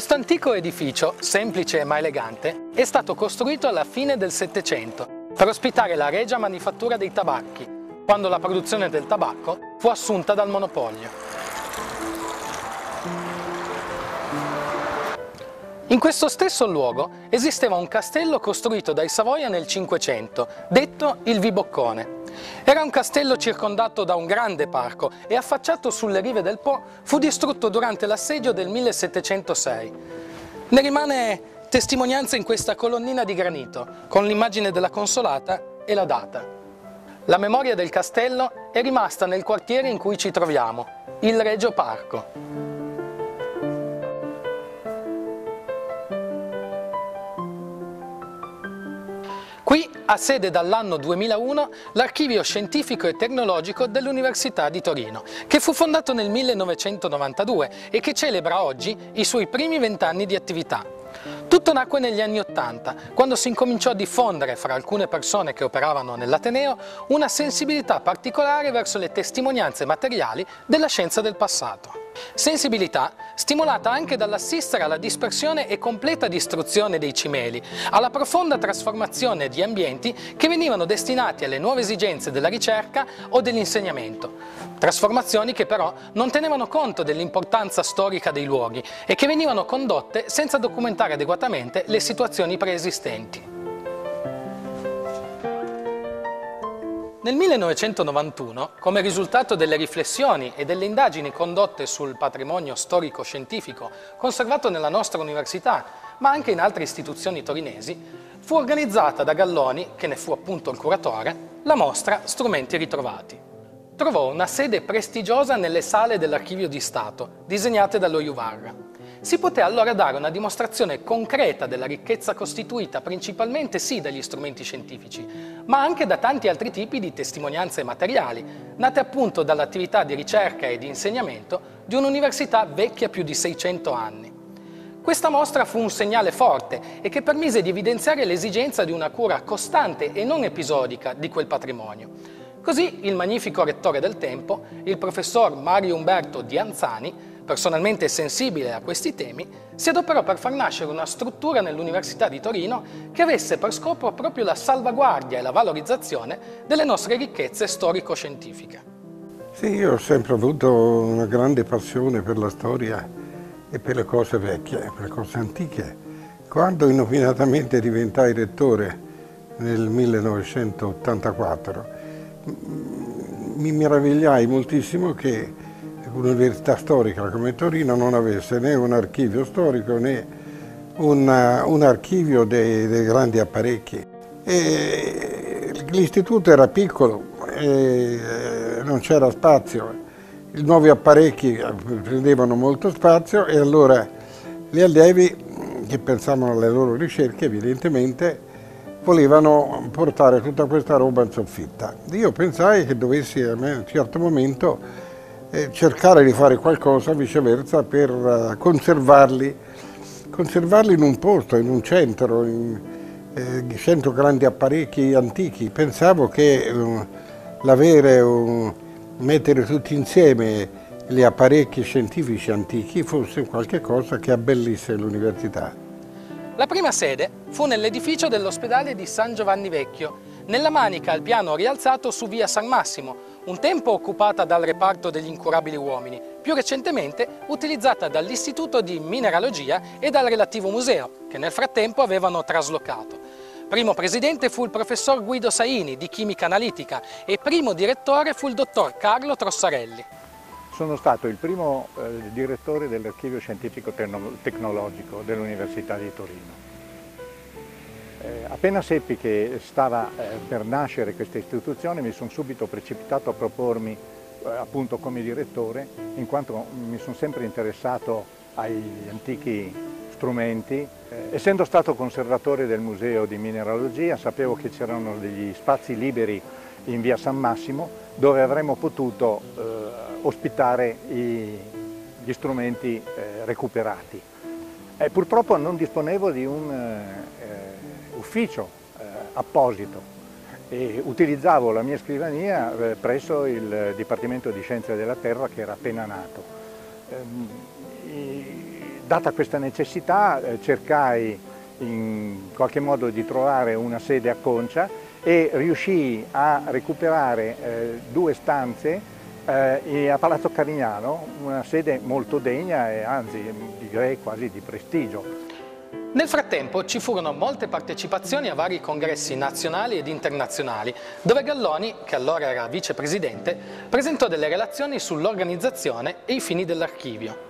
Questo antico edificio, semplice ma elegante, è stato costruito alla fine del Settecento per ospitare la regia manifattura dei tabacchi, quando la produzione del tabacco fu assunta dal monopolio. In questo stesso luogo esisteva un castello costruito dai Savoia nel Cinquecento, detto il Viboccone. Era un castello circondato da un grande parco e affacciato sulle rive del Po fu distrutto durante l'assedio del 1706. Ne rimane testimonianza in questa colonnina di granito, con l'immagine della consolata e la data. La memoria del castello è rimasta nel quartiere in cui ci troviamo, il Regio Parco. Qui ha sede dall'anno 2001 l'Archivio Scientifico e Tecnologico dell'Università di Torino, che fu fondato nel 1992 e che celebra oggi i suoi primi vent'anni di attività. Tutto nacque negli anni Ottanta, quando si incominciò a diffondere fra alcune persone che operavano nell'Ateneo una sensibilità particolare verso le testimonianze materiali della scienza del passato. Sensibilità stimolata anche dall'assistere alla dispersione e completa distruzione dei cimeli, alla profonda trasformazione di ambienti che venivano destinati alle nuove esigenze della ricerca o dell'insegnamento. Trasformazioni che però non tenevano conto dell'importanza storica dei luoghi e che venivano condotte senza documentare adeguatamente le situazioni preesistenti. Nel 1991, come risultato delle riflessioni e delle indagini condotte sul patrimonio storico-scientifico conservato nella nostra università, ma anche in altre istituzioni torinesi, fu organizzata da Galloni, che ne fu appunto il curatore, la mostra Strumenti ritrovati. Trovò una sede prestigiosa nelle sale dell'Archivio di Stato, disegnate dallo Juvarra si poté allora dare una dimostrazione concreta della ricchezza costituita principalmente sì dagli strumenti scientifici, ma anche da tanti altri tipi di testimonianze materiali, nate appunto dall'attività di ricerca e di insegnamento di un'università vecchia più di 600 anni. Questa mostra fu un segnale forte e che permise di evidenziare l'esigenza di una cura costante e non episodica di quel patrimonio. Così il magnifico rettore del tempo, il professor Mario Umberto Dianzani, personalmente sensibile a questi temi, si adoperò per far nascere una struttura nell'Università di Torino che avesse per scopo proprio la salvaguardia e la valorizzazione delle nostre ricchezze storico-scientifiche. Sì, io ho sempre avuto una grande passione per la storia e per le cose vecchie, per le cose antiche. Quando inopinatamente diventai rettore nel 1984, mi meravigliai moltissimo che un'università storica come Torino non avesse né un archivio storico né una, un archivio dei, dei grandi apparecchi. l'istituto era piccolo, non c'era spazio, i nuovi apparecchi prendevano molto spazio e allora gli allievi che pensavano alle loro ricerche evidentemente volevano portare tutta questa roba in soffitta. Io pensai che dovessi a un certo momento cercare di fare qualcosa viceversa per eh, conservarli, conservarli in un posto, in un centro, in eh, cento grandi apparecchi antichi. Pensavo che eh, l'avere, uh, mettere tutti insieme gli apparecchi scientifici antichi fosse qualcosa che abbellisse l'università. La prima sede fu nell'edificio dell'ospedale di San Giovanni Vecchio, nella Manica al piano rialzato su via San Massimo, un tempo occupata dal reparto degli incurabili uomini, più recentemente utilizzata dall'Istituto di Mineralogia e dal relativo museo, che nel frattempo avevano traslocato. Primo presidente fu il professor Guido Saini di Chimica Analitica e primo direttore fu il dottor Carlo Trossarelli. Sono stato il primo eh, direttore dell'archivio scientifico tecnologico dell'Università di Torino. Eh, appena seppi che stava eh, per nascere questa istituzione mi sono subito precipitato a propormi eh, appunto come direttore in quanto mi sono sempre interessato agli antichi strumenti. Eh, essendo stato conservatore del Museo di Mineralogia sapevo che c'erano degli spazi liberi in via San Massimo dove avremmo potuto eh, ospitare i, gli strumenti eh, recuperati. purtroppo non disponevo di un ufficio eh, apposito e utilizzavo la mia scrivania eh, presso il Dipartimento di Scienze della Terra che era appena nato. Ehm, data questa necessità eh, cercai in qualche modo di trovare una sede a Concia e riuscii a recuperare eh, due stanze eh, a Palazzo Carignano, una sede molto degna e anzi direi quasi di prestigio. Nel frattempo ci furono molte partecipazioni a vari congressi nazionali ed internazionali, dove Galloni, che allora era vicepresidente, presentò delle relazioni sull'organizzazione e i fini dell'archivio.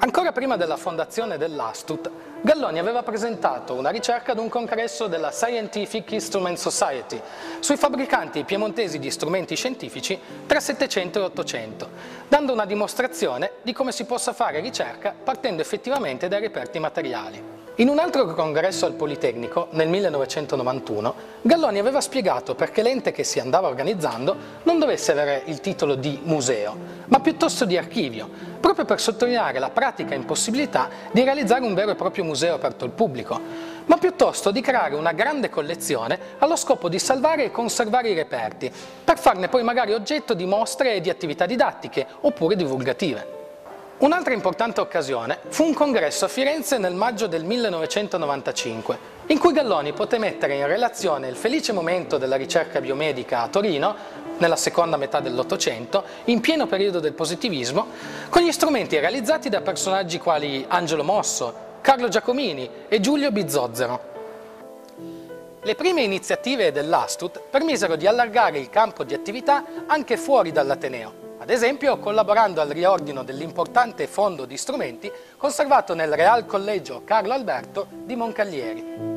Ancora prima della fondazione dell'Astut, Galloni aveva presentato una ricerca ad un congresso della Scientific Instrument Society sui fabbricanti piemontesi di strumenti scientifici tra 700 e 800, dando una dimostrazione di come si possa fare ricerca partendo effettivamente dai reperti materiali. In un altro congresso al Politecnico, nel 1991, Galloni aveva spiegato perché l'ente che si andava organizzando non dovesse avere il titolo di museo, ma piuttosto di archivio, proprio per sottolineare la pratica impossibilità di realizzare un vero e proprio museo aperto al pubblico, ma piuttosto di creare una grande collezione allo scopo di salvare e conservare i reperti, per farne poi magari oggetto di mostre e di attività didattiche oppure divulgative. Un'altra importante occasione fu un congresso a Firenze nel maggio del 1995, in cui Galloni poté mettere in relazione il felice momento della ricerca biomedica a Torino, nella seconda metà dell'Ottocento, in pieno periodo del positivismo, con gli strumenti realizzati da personaggi quali Angelo Mosso, Carlo Giacomini e Giulio Bizzozero. Le prime iniziative dell'Astut permisero di allargare il campo di attività anche fuori dall'Ateneo, ad esempio collaborando al riordino dell'importante fondo di strumenti conservato nel Real Collegio Carlo Alberto di Moncaglieri.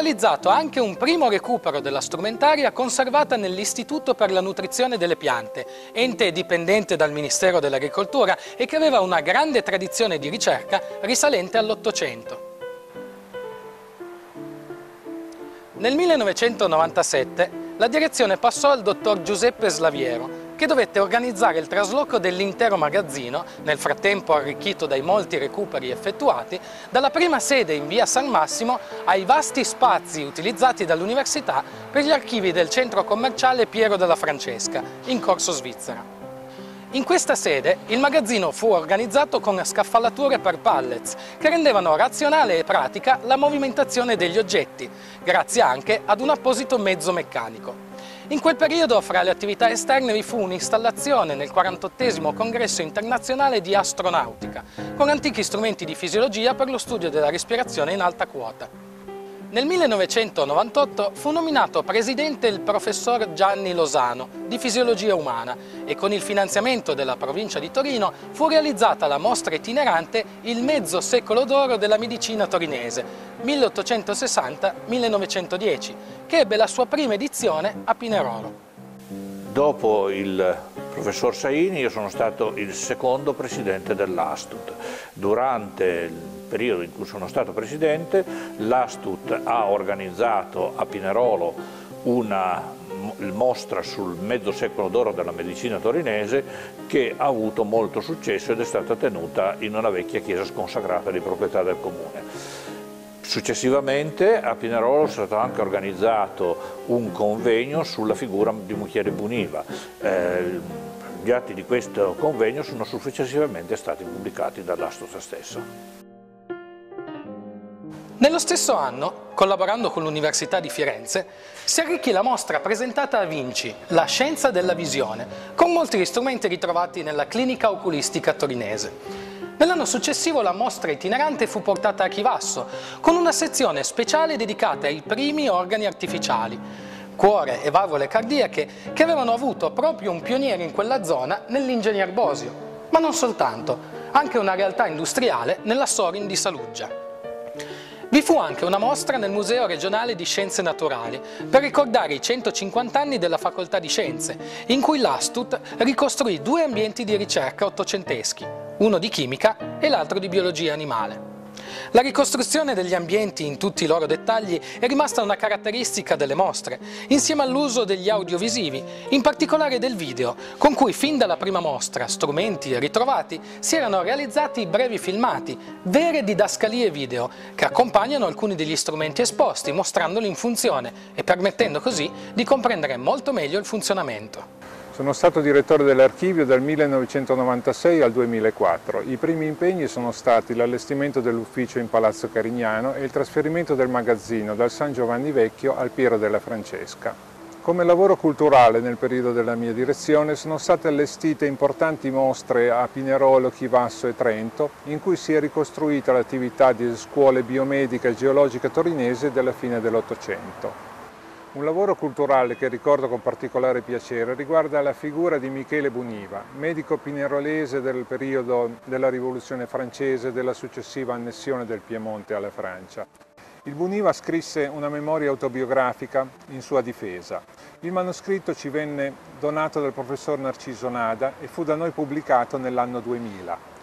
Realizzato anche un primo recupero della strumentaria conservata nell'Istituto per la nutrizione delle piante, ente dipendente dal Ministero dell'Agricoltura e che aveva una grande tradizione di ricerca risalente all'Ottocento. Nel 1997 la direzione passò al dottor Giuseppe Slaviero, che dovette organizzare il trasloco dell'intero magazzino, nel frattempo arricchito dai molti recuperi effettuati, dalla prima sede in via San Massimo ai vasti spazi utilizzati dall'università per gli archivi del centro commerciale Piero della Francesca, in Corso Svizzera. In questa sede il magazzino fu organizzato con scaffalature per pallets che rendevano razionale e pratica la movimentazione degli oggetti, grazie anche ad un apposito mezzo meccanico. In quel periodo, fra le attività esterne, vi fu un'installazione nel 48 congresso internazionale di astronautica, con antichi strumenti di fisiologia per lo studio della respirazione in alta quota. Nel 1998 fu nominato presidente il professor Gianni Losano di fisiologia umana e con il finanziamento della provincia di Torino fu realizzata la mostra itinerante Il mezzo secolo d'oro della medicina torinese 1860-1910 che ebbe la sua prima edizione a Pinerolo. Dopo il professor Saini io sono stato il secondo presidente dell'Astut. Durante il periodo in cui sono stato presidente, l'Astut ha organizzato a Pinerolo una mostra sul mezzo secolo d'oro della medicina torinese che ha avuto molto successo ed è stata tenuta in una vecchia chiesa sconsacrata di proprietà del comune. Successivamente a Pinerolo è stato anche organizzato un convegno sulla figura di Mucchiere Buniva. Eh, gli atti di questo convegno sono successivamente stati pubblicati dall'Astut stesso. Nello stesso anno, collaborando con l'Università di Firenze, si arricchì la mostra presentata a Vinci, La scienza della visione, con molti strumenti ritrovati nella clinica oculistica torinese. Nell'anno successivo la mostra itinerante fu portata a Chivasso, con una sezione speciale dedicata ai primi organi artificiali, cuore e valvole cardiache, che avevano avuto proprio un pioniere in quella zona nell'ingegner Bosio. Ma non soltanto, anche una realtà industriale nella Sorin di Saluggia. Vi fu anche una mostra nel Museo regionale di Scienze Naturali per ricordare i 150 anni della Facoltà di Scienze, in cui l'Astut ricostruì due ambienti di ricerca ottocenteschi, uno di chimica e l'altro di biologia animale. La ricostruzione degli ambienti in tutti i loro dettagli è rimasta una caratteristica delle mostre, insieme all'uso degli audiovisivi, in particolare del video, con cui fin dalla prima mostra, strumenti ritrovati, si erano realizzati brevi filmati, vere didascalie video, che accompagnano alcuni degli strumenti esposti, mostrandoli in funzione e permettendo così di comprendere molto meglio il funzionamento. Sono stato direttore dell'archivio dal 1996 al 2004. I primi impegni sono stati l'allestimento dell'ufficio in Palazzo Carignano e il trasferimento del magazzino dal San Giovanni Vecchio al Piero della Francesca. Come lavoro culturale nel periodo della mia direzione sono state allestite importanti mostre a Pinerolo, Chivasso e Trento in cui si è ricostruita l'attività di scuole biomedica e geologica torinese della fine dell'Ottocento. Un lavoro culturale che ricordo con particolare piacere riguarda la figura di Michele Buniva, medico pinerolese del periodo della rivoluzione francese e della successiva annessione del Piemonte alla Francia. Il Buniva scrisse una memoria autobiografica in sua difesa. Il manoscritto ci venne donato dal professor Narciso Nada e fu da noi pubblicato nell'anno 2000.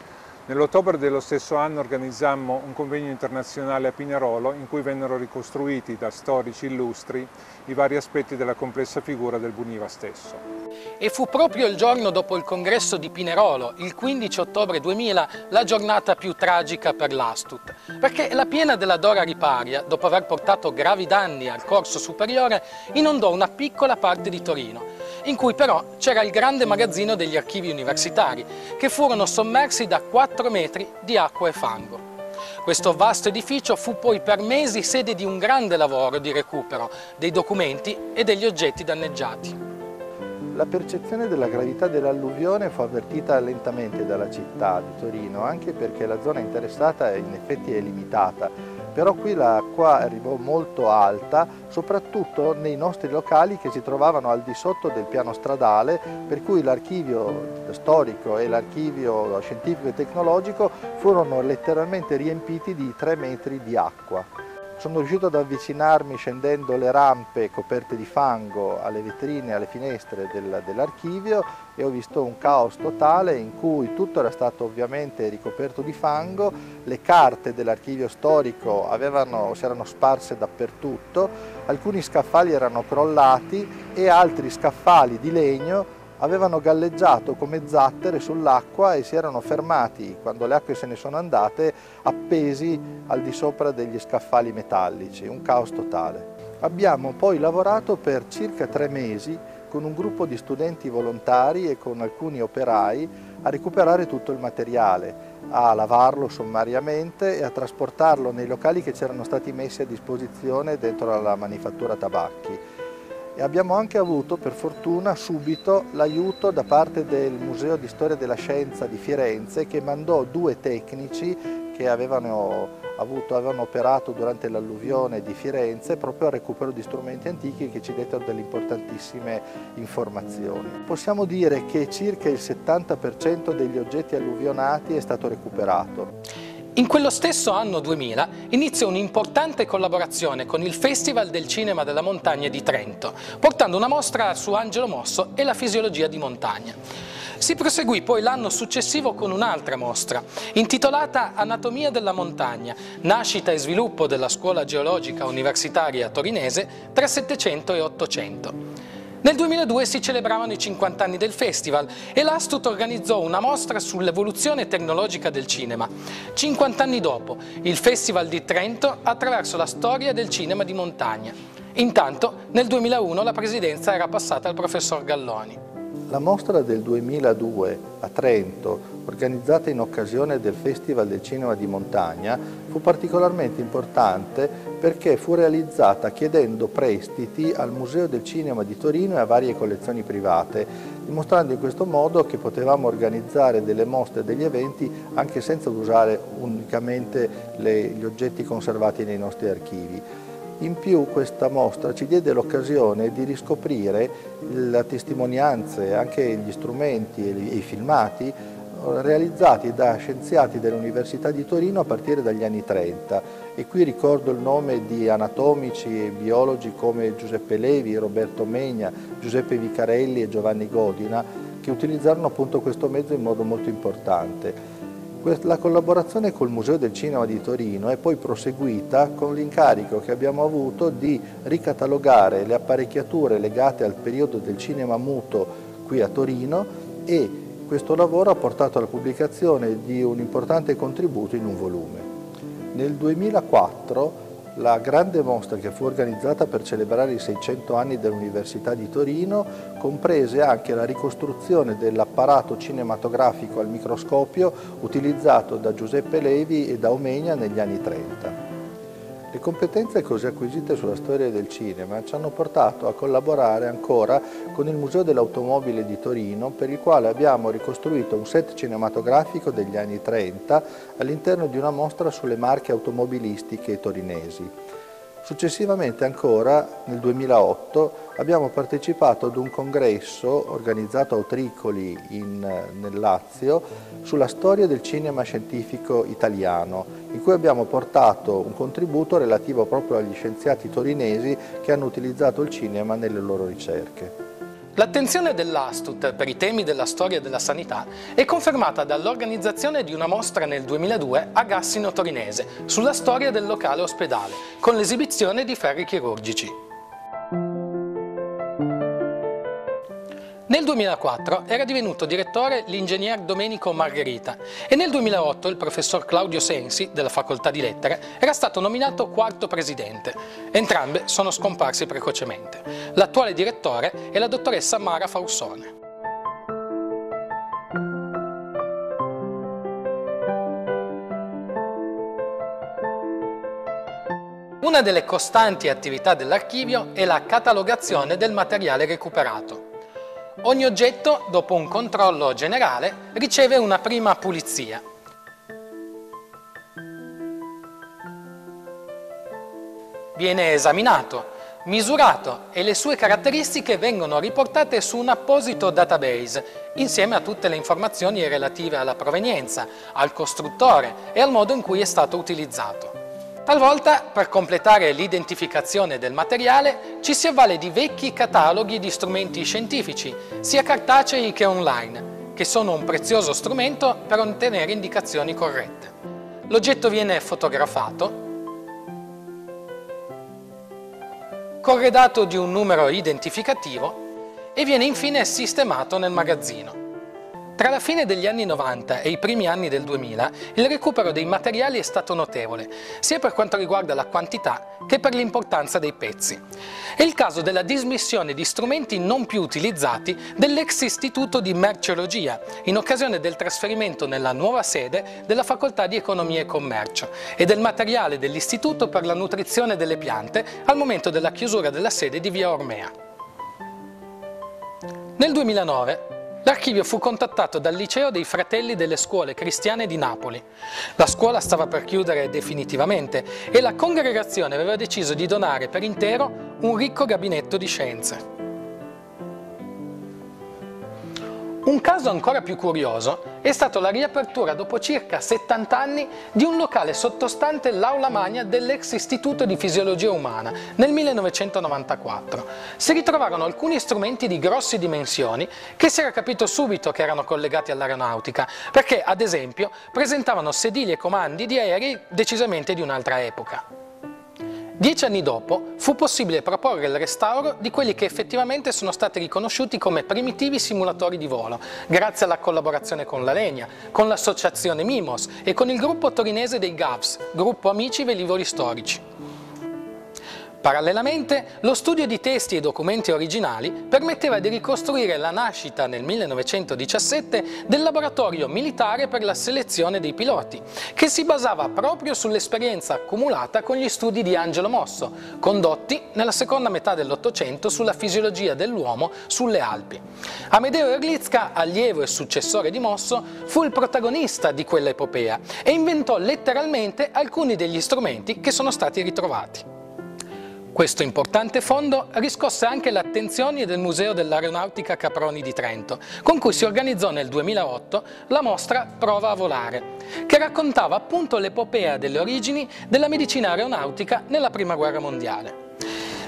Nell'ottobre dello stesso anno organizzammo un convegno internazionale a Pinerolo in cui vennero ricostruiti da storici illustri i vari aspetti della complessa figura del Buniva stesso. E fu proprio il giorno dopo il congresso di Pinerolo, il 15 ottobre 2000, la giornata più tragica per l'Astut, perché la piena della Dora Riparia, dopo aver portato gravi danni al corso superiore, inondò una piccola parte di Torino in cui però c'era il grande magazzino degli archivi universitari, che furono sommersi da 4 metri di acqua e fango. Questo vasto edificio fu poi per mesi sede di un grande lavoro di recupero dei documenti e degli oggetti danneggiati. La percezione della gravità dell'alluvione fu avvertita lentamente dalla città di Torino, anche perché la zona interessata in effetti è limitata però qui l'acqua arrivò molto alta, soprattutto nei nostri locali che si trovavano al di sotto del piano stradale, per cui l'archivio storico e l'archivio scientifico e tecnologico furono letteralmente riempiti di tre metri di acqua. Sono riuscito ad avvicinarmi scendendo le rampe coperte di fango alle vetrine, alle finestre del, dell'archivio e ho visto un caos totale in cui tutto era stato ovviamente ricoperto di fango, le carte dell'archivio storico avevano, si erano sparse dappertutto, alcuni scaffali erano crollati e altri scaffali di legno avevano galleggiato come zattere sull'acqua e si erano fermati, quando le acque se ne sono andate, appesi al di sopra degli scaffali metallici, un caos totale. Abbiamo poi lavorato per circa tre mesi con un gruppo di studenti volontari e con alcuni operai a recuperare tutto il materiale, a lavarlo sommariamente e a trasportarlo nei locali che c'erano stati messi a disposizione dentro la manifattura tabacchi e abbiamo anche avuto per fortuna subito l'aiuto da parte del Museo di Storia della Scienza di Firenze che mandò due tecnici che avevano, avuto, avevano operato durante l'alluvione di Firenze proprio al recupero di strumenti antichi che ci dettero delle importantissime informazioni. Possiamo dire che circa il 70% degli oggetti alluvionati è stato recuperato. In quello stesso anno 2000 inizia un'importante collaborazione con il Festival del Cinema della Montagna di Trento, portando una mostra su Angelo Mosso e la fisiologia di montagna. Si proseguì poi l'anno successivo con un'altra mostra, intitolata Anatomia della montagna, nascita e sviluppo della scuola geologica universitaria torinese tra 700 e 800. Nel 2002 si celebravano i 50 anni del festival e l'Astut organizzò una mostra sull'evoluzione tecnologica del cinema. 50 anni dopo, il Festival di Trento attraverso la storia del cinema di montagna. Intanto, nel 2001 la presidenza era passata al professor Galloni. La mostra del 2002 a Trento, organizzata in occasione del Festival del Cinema di Montagna, fu particolarmente importante perché fu realizzata chiedendo prestiti al Museo del Cinema di Torino e a varie collezioni private, dimostrando in questo modo che potevamo organizzare delle mostre e degli eventi anche senza usare unicamente le, gli oggetti conservati nei nostri archivi. In più questa mostra ci diede l'occasione di riscoprire le testimonianze, anche gli strumenti e i filmati realizzati da scienziati dell'Università di Torino a partire dagli anni 30 e qui ricordo il nome di anatomici e biologi come Giuseppe Levi, Roberto Megna, Giuseppe Vicarelli e Giovanni Godina che utilizzarono appunto questo mezzo in modo molto importante. La collaborazione col Museo del Cinema di Torino è poi proseguita con l'incarico che abbiamo avuto di ricatalogare le apparecchiature legate al periodo del cinema muto qui a Torino e questo lavoro ha portato alla pubblicazione di un importante contributo in un volume. Nel 2004 la grande mostra che fu organizzata per celebrare i 600 anni dell'Università di Torino comprese anche la ricostruzione dell'apparato cinematografico al microscopio utilizzato da Giuseppe Levi e da Omegna negli anni 30. Le competenze così acquisite sulla storia del cinema ci hanno portato a collaborare ancora con il Museo dell'Automobile di Torino per il quale abbiamo ricostruito un set cinematografico degli anni 30 all'interno di una mostra sulle marche automobilistiche torinesi. Successivamente ancora, nel 2008, abbiamo partecipato ad un congresso organizzato a Otricoli in, nel Lazio sulla storia del cinema scientifico italiano, in cui abbiamo portato un contributo relativo proprio agli scienziati torinesi che hanno utilizzato il cinema nelle loro ricerche. L'attenzione dell'Astut per i temi della storia della sanità è confermata dall'organizzazione di una mostra nel 2002 a Gassino Torinese sulla storia del locale ospedale, con l'esibizione di ferri chirurgici. Nel 2004 era divenuto direttore l'ingegner Domenico Margherita e nel 2008 il professor Claudio Sensi, della Facoltà di Lettere, era stato nominato quarto presidente. Entrambe sono scomparsi precocemente. L'attuale direttore è la dottoressa Mara Faussone. Una delle costanti attività dell'archivio è la catalogazione del materiale recuperato. Ogni oggetto, dopo un controllo generale, riceve una prima pulizia. Viene esaminato, misurato e le sue caratteristiche vengono riportate su un apposito database, insieme a tutte le informazioni relative alla provenienza, al costruttore e al modo in cui è stato utilizzato. Talvolta, per completare l'identificazione del materiale, ci si avvale di vecchi cataloghi di strumenti scientifici, sia cartacei che online, che sono un prezioso strumento per ottenere indicazioni corrette. L'oggetto viene fotografato, corredato di un numero identificativo e viene infine sistemato nel magazzino. Tra la fine degli anni 90 e i primi anni del 2000 il recupero dei materiali è stato notevole, sia per quanto riguarda la quantità che per l'importanza dei pezzi. È il caso della dismissione di strumenti non più utilizzati dell'ex istituto di merceologia, in occasione del trasferimento nella nuova sede della Facoltà di Economia e Commercio, e del materiale dell'istituto per la nutrizione delle piante al momento della chiusura della sede di Via Ormea. Nel 2009 L'archivio fu contattato dal liceo dei fratelli delle scuole cristiane di Napoli. La scuola stava per chiudere definitivamente e la congregazione aveva deciso di donare per intero un ricco gabinetto di scienze. Un caso ancora più curioso è stato la riapertura dopo circa 70 anni di un locale sottostante l'aula magna dell'ex Istituto di Fisiologia Umana nel 1994. Si ritrovarono alcuni strumenti di grosse dimensioni che si era capito subito che erano collegati all'aeronautica, perché ad esempio presentavano sedili e comandi di aerei decisamente di un'altra epoca. Dieci anni dopo fu possibile proporre il restauro di quelli che effettivamente sono stati riconosciuti come primitivi simulatori di volo, grazie alla collaborazione con la Legna, con l'associazione Mimos e con il gruppo torinese dei GAVS, gruppo Amici Velivoli Storici. Parallelamente, lo studio di testi e documenti originali permetteva di ricostruire la nascita nel 1917 del laboratorio militare per la selezione dei piloti, che si basava proprio sull'esperienza accumulata con gli studi di Angelo Mosso, condotti nella seconda metà dell'Ottocento sulla fisiologia dell'uomo sulle Alpi. Amedeo Erlitzka, allievo e successore di Mosso, fu il protagonista di quell'epopea e inventò letteralmente alcuni degli strumenti che sono stati ritrovati. Questo importante fondo riscosse anche l'attenzione del Museo dell'Aeronautica Caproni di Trento, con cui si organizzò nel 2008 la mostra Prova a volare, che raccontava appunto l'epopea delle origini della medicina aeronautica nella Prima Guerra Mondiale.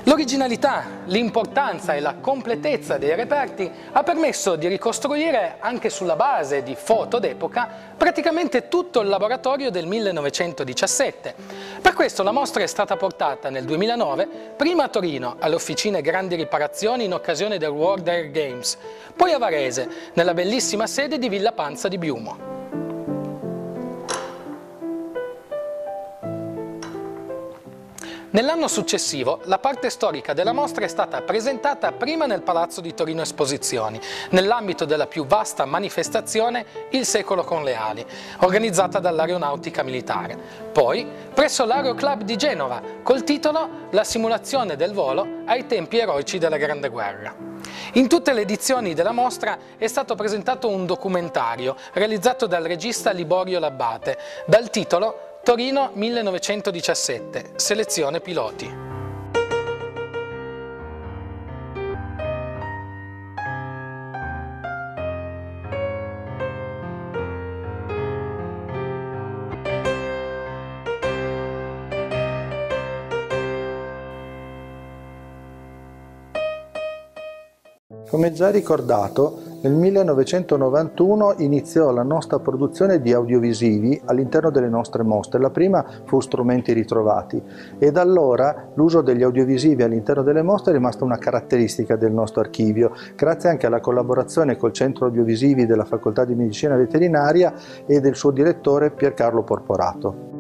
L'originalità, l'importanza e la completezza dei reperti ha permesso di ricostruire, anche sulla base di foto d'epoca, praticamente tutto il laboratorio del 1917. Per questo la mostra è stata portata nel 2009 prima a Torino, alle officine Grandi Riparazioni in occasione del World Air Games, poi a Varese, nella bellissima sede di Villa Panza di Biumo. Nell'anno successivo la parte storica della mostra è stata presentata prima nel Palazzo di Torino Esposizioni, nell'ambito della più vasta manifestazione Il secolo con le ali, organizzata dall'Aeronautica Militare. Poi presso l'Aeroclub di Genova, col titolo La simulazione del volo ai tempi eroici della Grande Guerra. In tutte le edizioni della mostra è stato presentato un documentario realizzato dal regista Liborio Labbate, dal titolo Torino 1917, selezione piloti. Come già ricordato, nel 1991 iniziò la nostra produzione di audiovisivi all'interno delle nostre mostre. La prima fu Strumenti ritrovati e da allora l'uso degli audiovisivi all'interno delle mostre è rimasta una caratteristica del nostro archivio, grazie anche alla collaborazione col Centro Audiovisivi della Facoltà di Medicina Veterinaria e del suo direttore Piercarlo Porporato.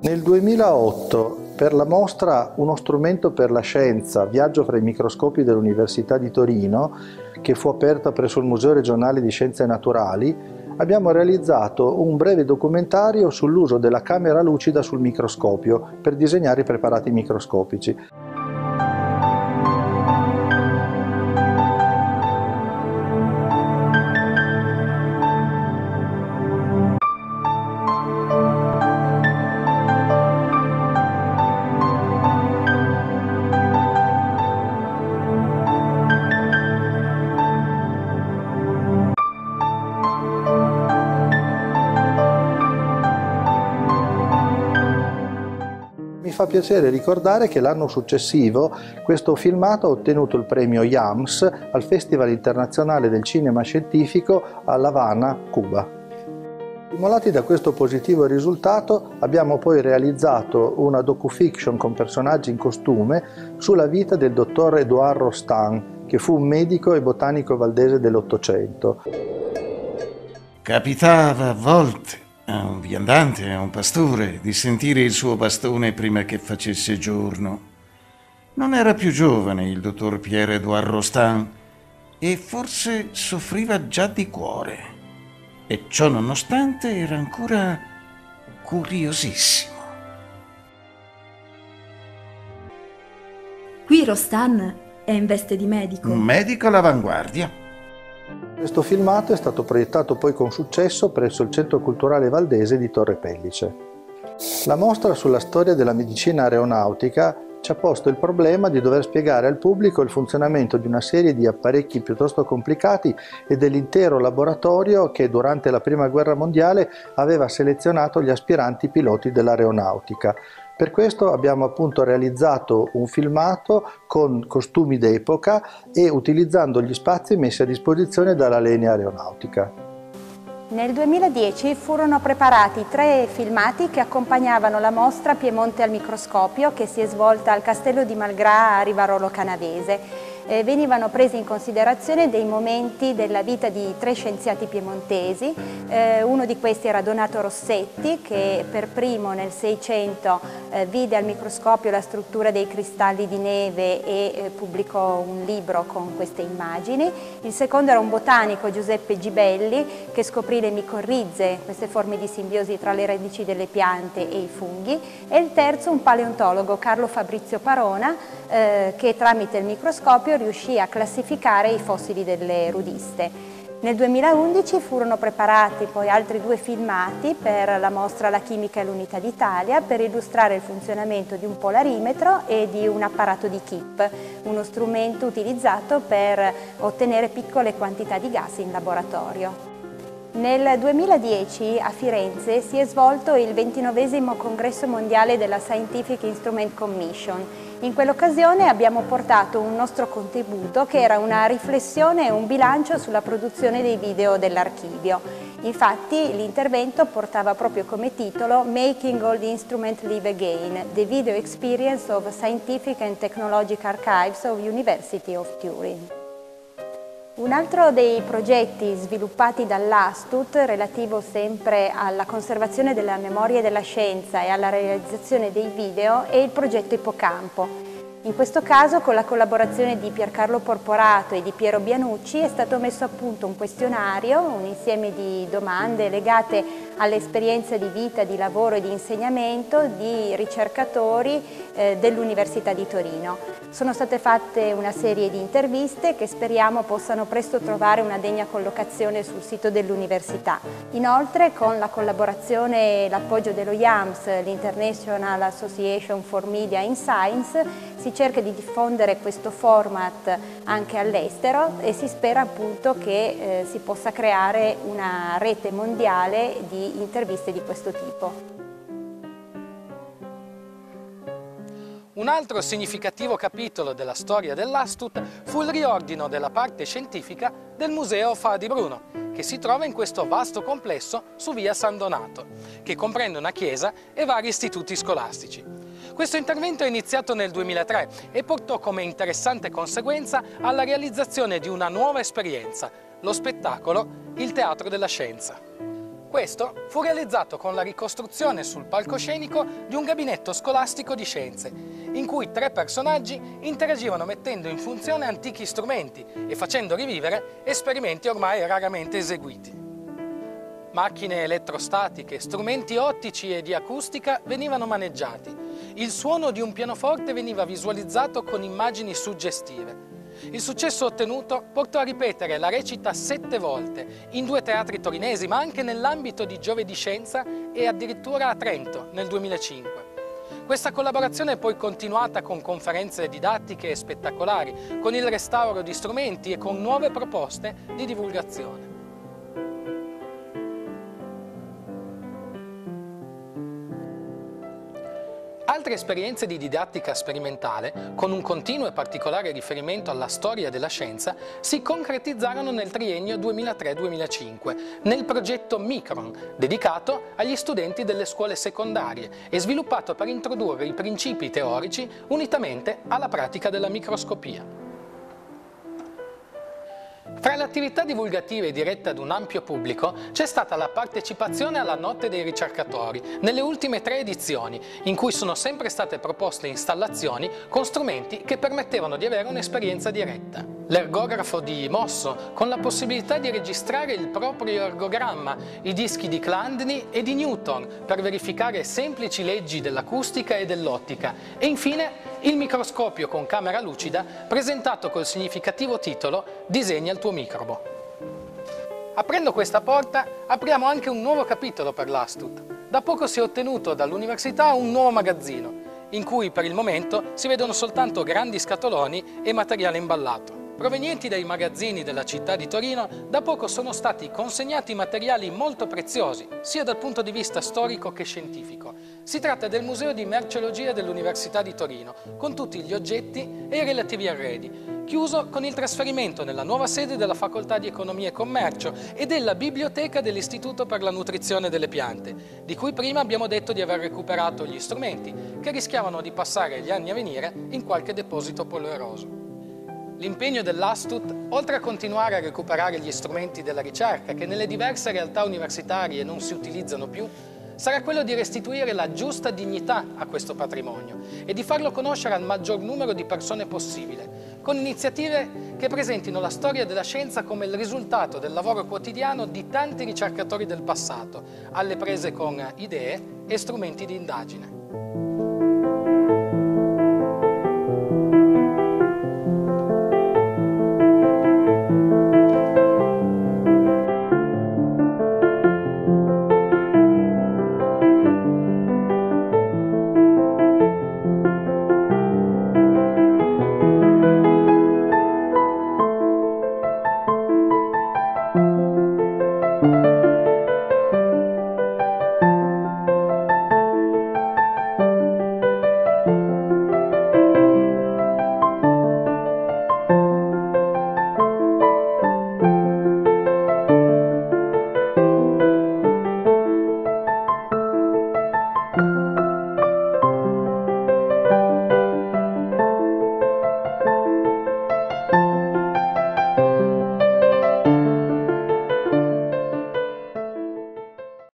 Nel 2008 per la mostra Uno strumento per la scienza, viaggio fra i microscopi dell'Università di Torino, che fu aperta presso il Museo regionale di Scienze Naturali, abbiamo realizzato un breve documentario sull'uso della camera lucida sul microscopio per disegnare i preparati microscopici. Piacere ricordare che l'anno successivo questo filmato ha ottenuto il premio YAMS al Festival internazionale del cinema scientifico a La Habana, Cuba. Stimolati da questo positivo risultato abbiamo poi realizzato una docufiction con personaggi in costume sulla vita del dottor Edouard Rostand, che fu un medico e botanico valdese dell'Ottocento. Capitava a volte a un viandante, a un pastore, di sentire il suo bastone prima che facesse giorno. Non era più giovane il dottor Pierre-Edouard Rostand e forse soffriva già di cuore. E ciò nonostante era ancora curiosissimo. Qui Rostand è in veste di medico. Un medico all'avanguardia. Questo filmato è stato proiettato poi con successo presso il Centro Culturale Valdese di Torre Pellice. La mostra sulla storia della medicina aeronautica ci ha posto il problema di dover spiegare al pubblico il funzionamento di una serie di apparecchi piuttosto complicati e dell'intero laboratorio che durante la Prima Guerra Mondiale aveva selezionato gli aspiranti piloti dell'aeronautica. Per questo abbiamo appunto realizzato un filmato con costumi d'epoca e utilizzando gli spazi messi a disposizione dalla Linea Aeronautica. Nel 2010 furono preparati tre filmati che accompagnavano la mostra Piemonte al microscopio che si è svolta al Castello di Malgrà a Rivarolo Canavese eh, venivano presi in considerazione dei momenti della vita di tre scienziati piemontesi, eh, uno di questi era Donato Rossetti che per primo nel 600 eh, vide al microscopio la struttura dei cristalli di neve e eh, pubblicò un libro con queste immagini, il secondo era un botanico Giuseppe Gibelli che scoprì le micorrize, queste forme di simbiosi tra le radici delle piante e i funghi. E il terzo un paleontologo Carlo Fabrizio Parona eh, che tramite il microscopio riuscì a classificare i fossili delle rudiste. Nel 2011 furono preparati poi altri due filmati per la mostra La chimica e l'unità d'Italia per illustrare il funzionamento di un polarimetro e di un apparato di KIP, uno strumento utilizzato per ottenere piccole quantità di gas in laboratorio. Nel 2010 a Firenze si è svolto il 29 congresso mondiale della Scientific Instrument Commission In quell'occasione abbiamo portato un nostro contributo che era una riflessione e un bilancio sulla produzione dei video dell'archivio. Infatti l'intervento portava proprio come titolo Making Old Instrument Live Again, The Video Experience of Scientific and Technological Archives of University of Turin. Un altro dei progetti sviluppati dall'Astut, relativo sempre alla conservazione della memoria della scienza e alla realizzazione dei video, è il progetto Ippocampo, in questo caso con la collaborazione di Piercarlo Porporato e di Piero Bianucci è stato messo a punto un questionario, un insieme di domande legate all'esperienza di vita, di lavoro e di insegnamento di ricercatori eh, dell'Università di Torino. Sono state fatte una serie di interviste che speriamo possano presto trovare una degna collocazione sul sito dell'Università. Inoltre con la collaborazione e l'appoggio dello IAMS, l'International Association for Media in Science, si cerca di diffondere questo format anche all'estero e si spera appunto che eh, si possa creare una rete mondiale di interviste di questo tipo. Un altro significativo capitolo della storia dell'Astut fu il riordino della parte scientifica del Museo Fa di Bruno, che si trova in questo vasto complesso su via San Donato, che comprende una chiesa e vari istituti scolastici. Questo intervento è iniziato nel 2003 e portò come interessante conseguenza alla realizzazione di una nuova esperienza, lo spettacolo Il Teatro della Scienza. Questo fu realizzato con la ricostruzione sul palcoscenico di un gabinetto scolastico di scienze, in cui tre personaggi interagivano mettendo in funzione antichi strumenti e facendo rivivere esperimenti ormai raramente eseguiti. Macchine elettrostatiche, strumenti ottici e di acustica venivano maneggiati. Il suono di un pianoforte veniva visualizzato con immagini suggestive il successo ottenuto portò a ripetere la recita sette volte in due teatri torinesi, ma anche nell'ambito di Giovedì Scienza e addirittura a Trento nel 2005. Questa collaborazione è poi continuata con conferenze didattiche e spettacolari, con il restauro di strumenti e con nuove proposte di divulgazione. Altre esperienze di didattica sperimentale, con un continuo e particolare riferimento alla storia della scienza, si concretizzarono nel triennio 2003-2005 nel progetto Micron, dedicato agli studenti delle scuole secondarie e sviluppato per introdurre i principi teorici unitamente alla pratica della microscopia. Fra le attività divulgative dirette ad un ampio pubblico c'è stata la partecipazione alla Notte dei ricercatori nelle ultime tre edizioni, in cui sono sempre state proposte installazioni con strumenti che permettevano di avere un'esperienza diretta. L'ergografo di Mosso, con la possibilità di registrare il proprio ergogramma, i dischi di Chladni e di Newton per verificare semplici leggi dell'acustica e dell'ottica e infine il microscopio con camera lucida presentato col significativo titolo Disegna il tuo microbo. Aprendo questa porta apriamo anche un nuovo capitolo per l'Astut. Da poco si è ottenuto dall'università un nuovo magazzino, in cui per il momento si vedono soltanto grandi scatoloni e materiale imballato. Provenienti dai magazzini della città di Torino, da poco sono stati consegnati materiali molto preziosi, sia dal punto di vista storico che scientifico. Si tratta del Museo di Merceologia dell'Università di Torino, con tutti gli oggetti e i relativi arredi, chiuso con il trasferimento nella nuova sede della Facoltà di Economia e Commercio e della Biblioteca dell'Istituto per la Nutrizione delle Piante, di cui prima abbiamo detto di aver recuperato gli strumenti, che rischiavano di passare gli anni a venire in qualche deposito polveroso. L'impegno dell'Astut, oltre a continuare a recuperare gli strumenti della ricerca che nelle diverse realtà universitarie non si utilizzano più, sarà quello di restituire la giusta dignità a questo patrimonio e di farlo conoscere al maggior numero di persone possibile, con iniziative che presentino la storia della scienza come il risultato del lavoro quotidiano di tanti ricercatori del passato, alle prese con idee e strumenti di indagine.